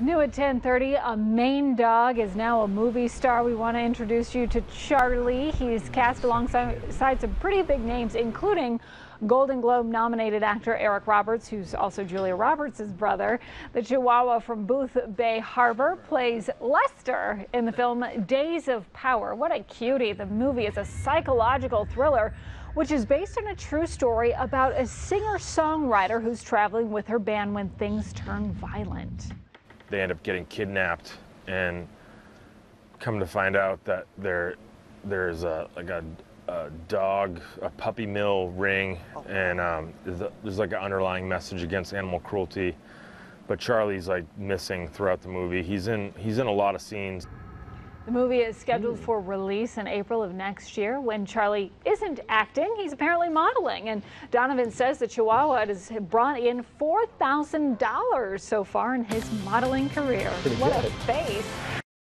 New at 10:30, a Maine dog is now a movie star. We want to introduce you to Charlie. He's cast alongside some pretty big names, including Golden Globe nominated actor Eric Roberts, who's also Julia Roberts' brother. The Chihuahua from Booth Bay Harbor plays Lester in the film Days of Power. What a cutie. The movie is a psychological thriller which is based on a true story about a singer-songwriter who's traveling with her band when things turn violent they end up getting kidnapped and come to find out that there there's a like a, a dog a puppy mill ring and um, there's, a, there's like an underlying message against animal cruelty but charlie's like missing throughout the movie. He's in he's in a lot of scenes the movie is scheduled for release in April of next year. When Charlie isn't acting, he's apparently modeling. And Donovan says the Chihuahua has brought in $4,000 so far in his modeling career. Pretty what good. a face.